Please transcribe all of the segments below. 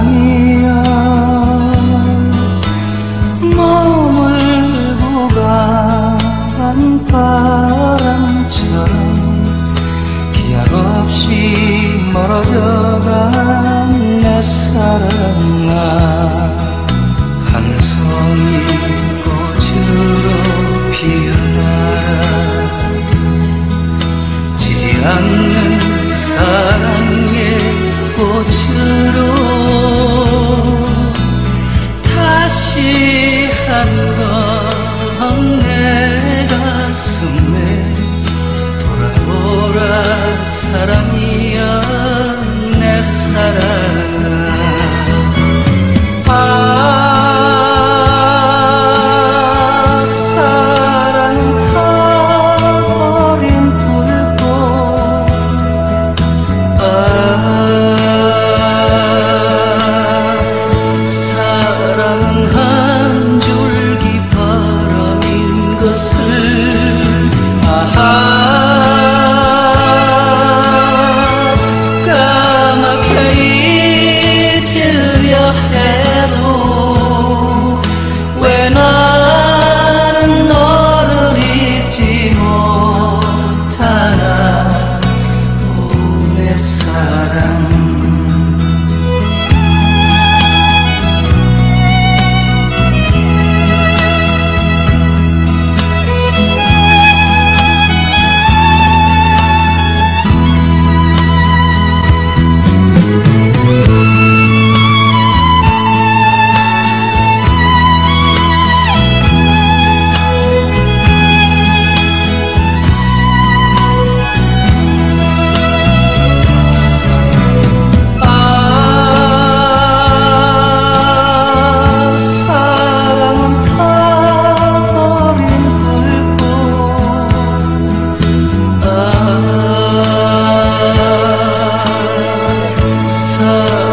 땅이야. 머물고 간 바람처럼 기약 없이 멀어져간 내 사랑. 산과 내 가슴에 돌아 돌아 사랑이야 내 사랑.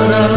the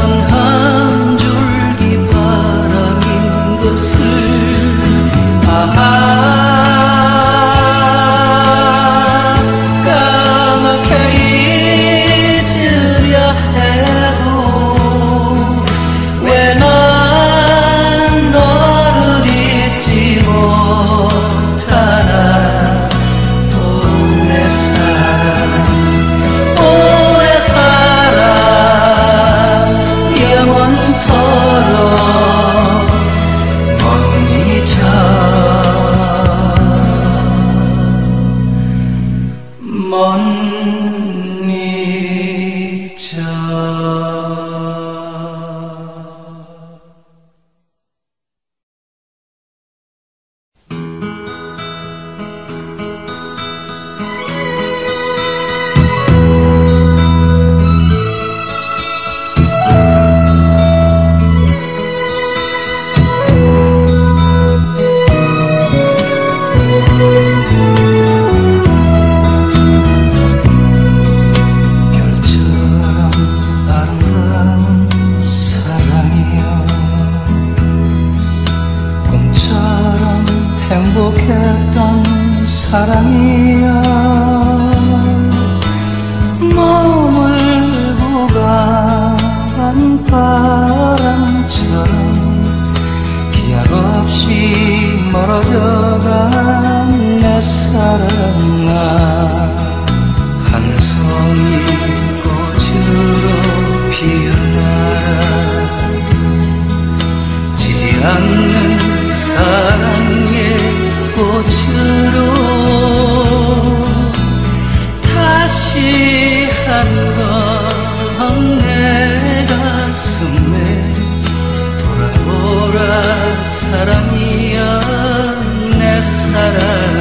바람처럼 기약 없이 멀어져간 내 사랑아. 내 가슴에 돌아보라 사랑이야 내 사랑.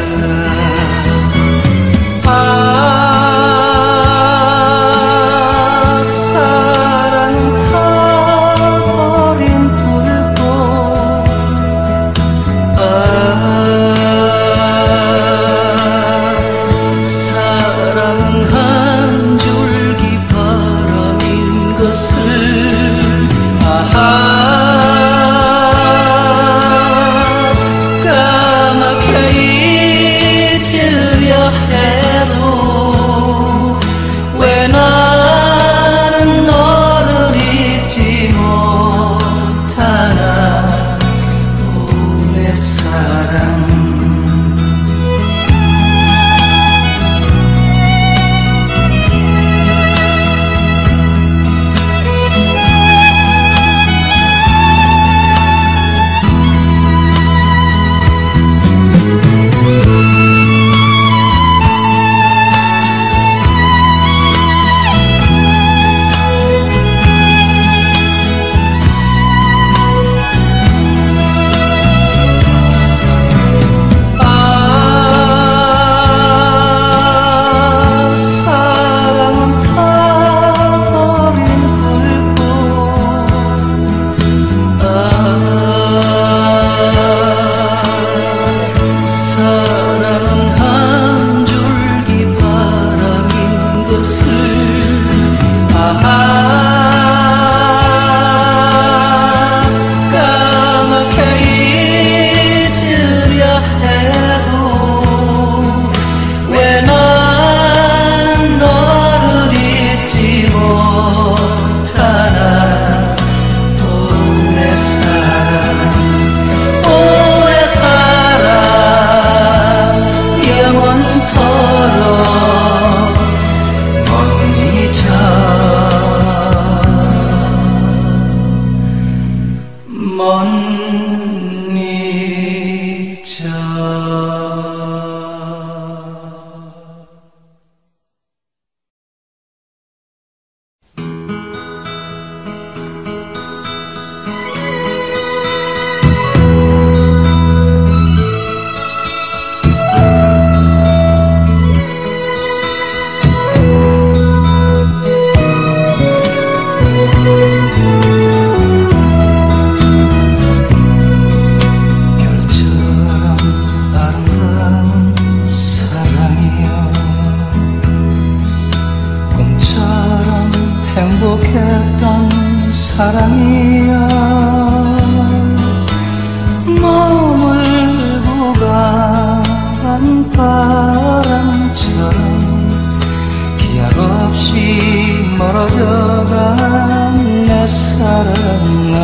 멀어져간 내 사랑아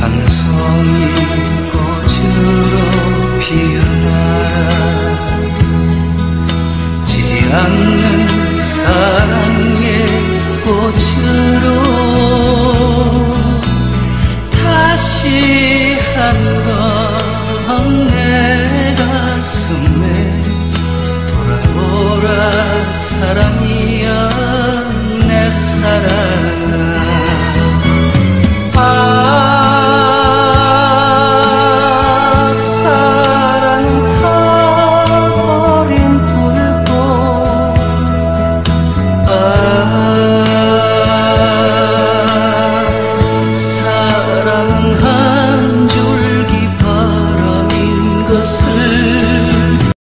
한 송이 꽃으로 피어나라 지지 않는 사랑의 꽃으로 다시 한 번 내 가슴에 돌아오라 사랑이 another